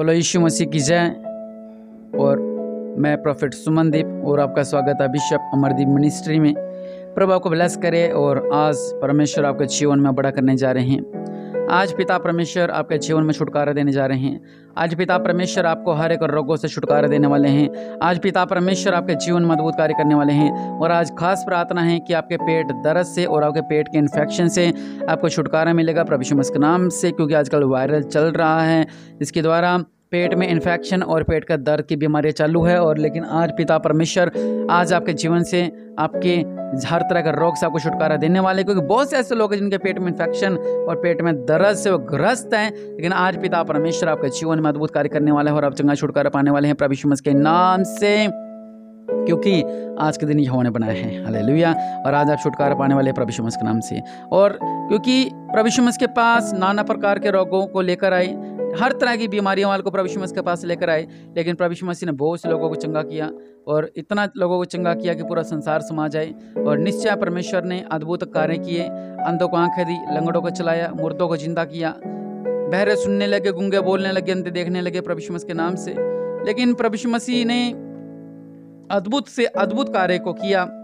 बोलो, यीशु मसीह की जय। और मैं प्रॉफिट सुमनदीप और आपका स्वागत है बिशप अमरदीप मिनिस्ट्री में। प्रभु आपको ब्लेस करे और आज परमेश्वर आपके जीवन में बड़ा करने जा रहे हैं। आज पिता परमेश्वर आपके जीवन में छुटकारा देने जा रहे हैं। आज पिता परमेश्वर आपको हर एक रोगों से छुटकारा देने वाले हैं। आज पिता परमेश्वर आपके जीवन में अद्भुत कार्य करने वाले हैं। और आज खास प्रार्थना है कि आपके पेट दर्द से और आपके पेट के इन्फेक्शन से आपको छुटकारा मिलेगा। प्रभु के नाम से, क्योंकि आजकल वायरल चल रहा है। इसके द्वारा पेट में इन्फेक्शन और पेट का दर्द की बीमारी चालू है और लेकिन आज पिता परमेश्वर आज आपके जीवन से आपके हर तरह का रोग से आपको छुटकारा देने वाले क्योंकि बहुत से ऐसे लोग हैं जिनके पेट में इन्फेक्शन और पेट में दर्द से वो ग्रस्त हैं। लेकिन आज पिता परमेश्वर आपके जीवन में अद्भुत कार्य करने वाले हैं और आप चंगा छुटकारा पाने वाले हैं प्रभु के नाम से। क्योंकि आज के दिन यहोवा ने बनाए हैं। हालेलुया। और आज आप छुटकारा पाने वाले प्रभु के नाम से। और क्योंकि प्रभु के पास नाना प्रकार के रोगों को लेकर आए हर तरह की बीमारियों वाले को प्रभु मसीह के पास लेकर आए, लेकिन प्रभु मसीह ने बहुत से लोगों को चंगा किया और इतना लोगों को चंगा किया कि पूरा संसार समा जाए और निश्चय परमेश्वर ने अद्भुत कार्य किए, अंधों को आँखें दी, लंगड़ों को चलाया, मुर्दों को ज़िंदा किया। बहरे सुनने लगे, गुंगे बोलने लगे, अंधे देखने लगे प्रभु मसीह के नाम से। लेकिन प्रभु मसीह ने अद्भुत से अद्भुत कार्य को किया।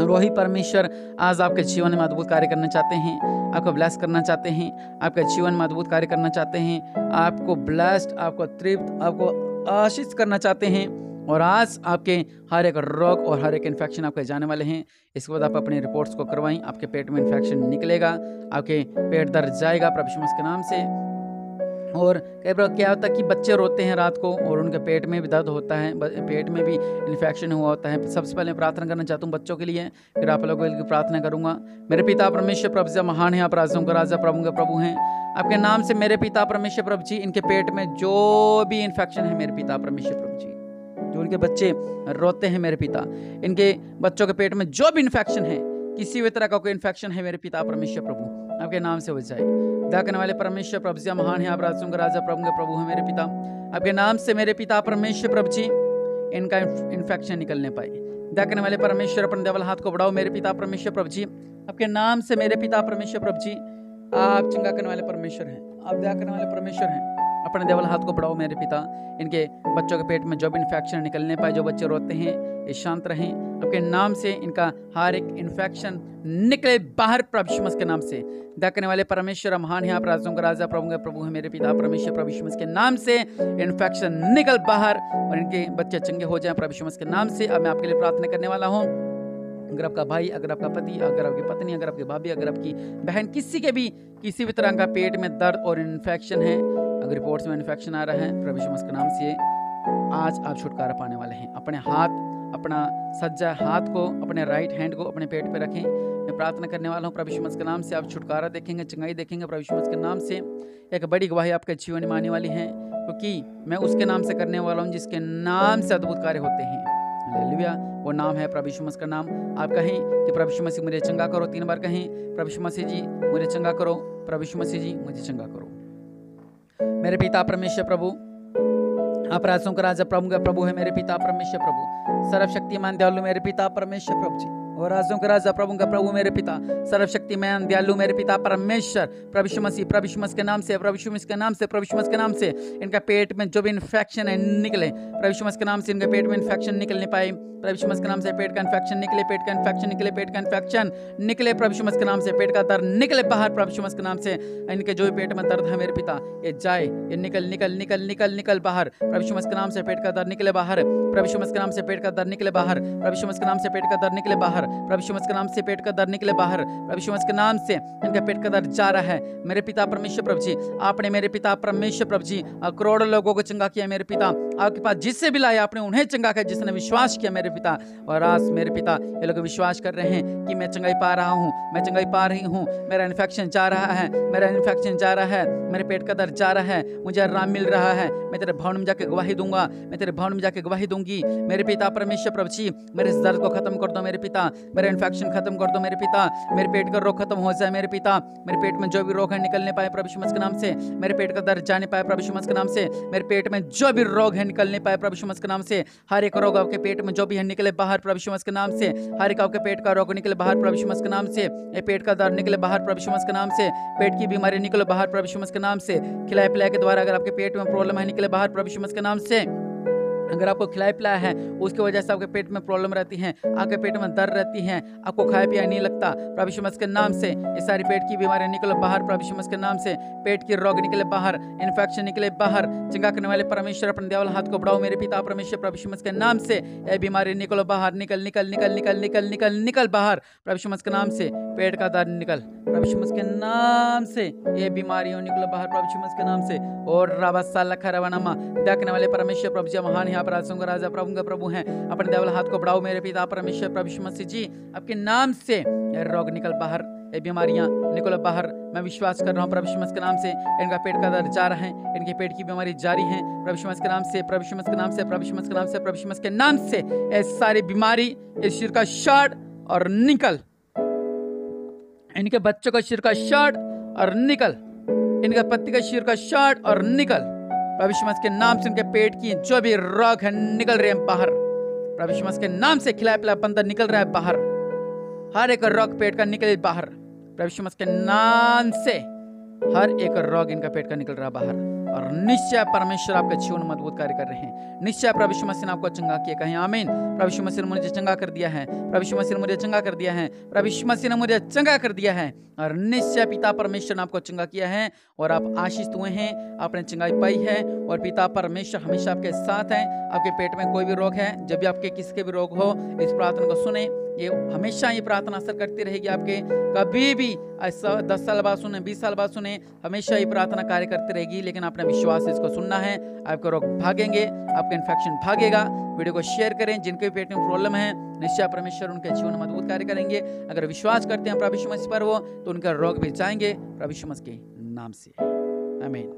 और वही परमेश्वर आज आपके जीवन में अद्भुत कार्य करना चाहते हैं, आपको ब्लेस करना चाहते हैं, आपके जीवन में अद्भुत कार्य करना चाहते हैं, आपको ब्लेस्ड आपको तृप्त, आपको आशीष करना चाहते हैं और आज आपके हर एक रोग और हर एक इन्फेक्शन आपके जाने वाले हैं। इसके बाद आप अपने रिपोर्ट्स को करवाएँ, आपके पेट में इन्फेक्शन निकलेगा, आपके पेट दर्द जाएगा प्रभु के नाम से। और कई बार क्या होता है कि बच्चे रोते हैं रात को और उनके पेट में भी दर्द होता है पेट में भी इन्फेक्शन हुआ होता है। सबसे पहले प्रार्थना करना चाहता हूँ बच्चों के लिए, फिर आप लोगों के लिए प्रार्थना करूँगा। मेरे पिता परमेश्वर प्रभु से महान है, आप राजों का राजा, प्रभु के प्रभु हैं। आपके नाम से मेरे पिता परमेश्वर प्रभु जी, इनके पेट में जो भी इन्फेक्शन है, मेरे पिता परमेश्वर प्रभु जी। जो उनके बच्चे रोते हैं, मेरे पिता, इनके बच्चों के पेट में जो भी इन्फेक्शन है, किसी भी तरह का कोई इन्फेक्शन है, मेरे पिता परमेश्वर प्रभु, आपके नाम से हो जाए। दया करने वाले परमेश्वर प्रभु जी महान है, आप राजों का राजा, प्रभु प्रभु है मेरे पिता। आपके नाम से मेरे पिता परमेश्वर प्रभु जी, इनका इन्फेक्शन निकलने पाए दया करने वाले परमेश्वर, अपने देवल हाथ को बढ़ाओ मेरे पिता परमेश्वर प्रभु जी। आपके नाम से मेरे पिता परमेश्वर प्रभु जी, आप चंगा करने वाले परमेश्वर हैं। आप दया करने वाले परमेश्वर हैं। अपने देवल हाथ को बढ़ाओ मेरे पिता। इनके बच्चों के पेट में जो भी इन्फेक्शन निकलने पाए जो बच्चे रोते हैं, ये शांत रहें। आपके नाम से इनका हर एक इन्फेक्शन निकले बाहर प्रभु के नाम से। दया करने वाले परमेश्वर, महान है आप, राजों का राजा, प्रभु प्रभु है मेरे पिता, परमेश्वर प्रभु के नाम से इन्फेक्शन निकल बाहर और इनके बच्चे चंगे हो जाए प्रभु के नाम से। अब मैं आपके लिए प्रार्थना करने वाला हूँ। अगर आपका भाई, अगर आपका पति, अगर आपकी पत्नी, अगर आपकी भाभी, अगर आपकी बहन किसी के भी, किसी भी तरह का पेट में दर्द और इन्फेक्शन है अगर रिपोर्ट्स में इन्फेक्शन आ रहा है, प्रभु के नाम से आज आप छुटकारा पाने वाले हैं। अपने हाथ, अपना सज्जा हाथ को, अपने राइट हैंड को अपने पेट पे रखें। मैं प्रार्थना करने वाला हूँ, प्रभु के नाम से आप छुटकारा देखेंगे, चंगाई देखेंगे। प्रभु के नाम से एक बड़ी गवाही आपके जीवन में आने वाली है, क्योंकि मैं उसके नाम से करने वाला हूँ, जिसके नाम से अद्भुत कार्य होते हैं। लेलुया वो नाम है प्रभु यीशु का नाम। आप कहें कि प्रभु यीशु मसीह मुझे चंगा करो, तीन बार कहें, प्रभु यीशु मसीह जी, मुझे चंगा करो, प्रभु यीशु मसीह जी, मुझे चंगा करो। मेरे पिता परमेश्वर प्रभु। आप राजों का राजा प्रभु प्रभु है मेरे पिता परमेश्वर प्रभु। सर्वशक्तिमान, दयालु मेरे पिता परमेश्वर प्रभु जी। और राजों का राजा प्रभु का प्रभु मेरे पिता सर्वशक्ति सर्वशक्तिमान दयालु मेरे पिता परमेश्वर प्रभु मसीह के नाम से प्रभु के नाम से प्रभु के नाम से इनका पेट में जो भी इन्फेक्शन है निकले प्रभु के नाम से इनके पेट में इन्फेक्शन निकल नहीं पाए प्रभु के नाम से पेट का इन्फेक्शन निकले पेट का इन्फेक्शन निकले पेट का इन्फेक्शन निकले प्रभु के नाम से पेट का दर्द निकले बाहर प्रभु के नाम से इनके जो भी पेट में दर्द है मेरे पिता ये जाए ये निकल निकल निकल निकल निकल बाहर प्रभु के नाम से पेट का दर्द निकले बाहर प्रभु के नाम से पेट का दर्द निकले बाहर प्रभु के नाम से पेट का दर्द निकले बाहर प्रभु के नाम से पेट का दर्द निकले बाहर। प्रभु के नाम से इनका पेट का दर्द जा रहा है। मेरे पिता परमेश्वर प्रभु जी, आपने मेरे पिता परमेश्वर प्रभु जी करोड़ों लोगों को चंगा किया मेरे पिता। आपके पास जिससे भी लाया आपने उन्हें चंगा किया, जिसने विश्वास किया मेरे पिता। और आज मेरे पिता ये लोग विश्वास कर रहे हैं कि मैं चंगाई पा रहा हूँ, मैं चंगाई पा रही हूँ, मेरा इन्फेक्शन जा रहा है, मेरा इन्फेक्शन जा रहा है, मेरे पेट का दर्द जा रहा है, मुझे आराम मिल रहा है, मैं तेरे भवन में जाके गवाही दूँगा, मैं तेरे भवन में जाके गवाही दूँगी। मेरे पिता परमेश्वर प्रभु जी, मेरे दर्द को खत्म कर दो मेरे पिता, मेरा इन्फेक्शन खत्म कर दो मेरे पिता, मेरे पेट का रोग खत्म हो जाए मेरे पिता, मेरे पेट में जो भी रोग है निकलने पाए प्रभु के नाम से, मेरे पेट का दर्द जाने पाए प्रभु के नाम से, मेरे पेट में जो भी रोग है निकल नहीं पाए प्रभु मस के नाम से। हर एक रोग आपके पेट में जो भी है, निकले बाहर प्रभु मस के नाम से। हर एक आपके पेट का रोग निकले बाहर प्रभु मस के नाम से। ये पेट का दर्द निकले बाहर प्रभु मस के नाम से। पेट की बीमारी निकले बाहर प्रभु मस के नाम से। खिलाए पिलाए के द्वारा अगर आपके पेट में प्रॉब्लम है, निकले बाहर प्रभु मस के नाम से। अगर आपको खिलाया पिलाया है, उसकी वजह से आपके पेट में प्रॉब्लम रहती है, आपके पेट में दर्द रहती है, आपको खाया पिया नहीं लगता, प्रभु शिमस के नाम से ये सारी पेट की बीमारियाँ निकले बाहर, प्रभु शिमस के नाम से पेट की रोग निकले बाहर इन्फेक्शन निकले बाहर, चंगा करने वाले परमेश्वर अपने देवल हाथ को बढ़ाओ, मेरे पिता परमेश्वर, प्रभु शिमस के नाम से यह बीमारी निकलो बाहर, निकल निकल निकल निकल निकल निकल निकल बाहर, प्रभु शिमस के नाम से पेट का दर्द निकल, प्रभु शिमस के नाम से ये बीमारियों निकलो बाहर, प्रभु शिमस के नाम से, और रबा साल खरवनमा देखने वाले परमेश्वर, प्रभु महान यहाँ पर राजा राजा प्रभु का प्रभु हैं। अपने देवल हाथ को बढ़ाओ मेरे पिता परमेश्वर, प्रभु मसीह जी। आपके नाम से रोग निकल बाहर ये बीमारियाँ निकल बाहर। मैं विश्वास कर रहा हूँ प्रभु मस के नाम से इनका पेट का दर्द जा रहा है, इनके पेट की बीमारी जारी है। प्रभु मस के नाम से, प्रभु मस के नाम से, प्रभु मस के नाम से, प्रभु मस के नाम से ये सारी बीमारी इस सिर का शर्ट और निकल। इनके बच्चों का सिर का शर्ट और निकल। इनका पति का सिर का शर्ट और निकल। प्रभु के नाम से उनके पेट की जो भी रोग है, निकल रहे हैं बाहर। प्रभु के नाम से खिलाया पिलाया पंदर निकल रहा है बाहर। हर एक रोग पेट का निकले बाहर। प्रभु के नाम से हर एक रोग इनका पेट का निकल रहा है बाहर। और निश्चय परमेश्वर आपका जीवन मज़बूत कार्य कर रहे हैं। निश्चय प्रभु मसीह ने आपको चंगा किया, कहें आमीन। प्रभु मसीह ने मुझे चंगा कर दिया है। प्रभु मसीह ने मुझे चंगा कर दिया है। प्रभु मसीह ने मुझे चंगा कर दिया है। और निश्चय पिता परमेश्वर ने आपको चंगा किया है और आप आशीष हुए हैं, आपने चंगाई पाई है और पिता परमेश्वर हमेशा आपके साथ हैं। आपके पेट में कोई भी रोग है, जब भी आपके किसके भी रोग हो, इस प्रार्थना को सुने। ये हमेशा ये प्रार्थना असर करती रहेगी आपके। कभी भी दस साल बाद सुने, बीस साल बाद सुने, हमेशा ये प्रार्थना कार्य करती रहेगी, लेकिन अपने विश्वास इसको सुनना है। आपके रोग भागेंगे, आपका इन्फेक्शन भागेगा। वीडियो को शेयर करें, जिनके भी पेट में प्रॉब्लम है, निश्चय परमेश्वर उनके जीवन में मज़बूत कार्य करेंगे। अगर विश्वास करते हैं प्रभु पर वो तो उनका रोग भी जाएँगे प्रभु के नाम से। आमीन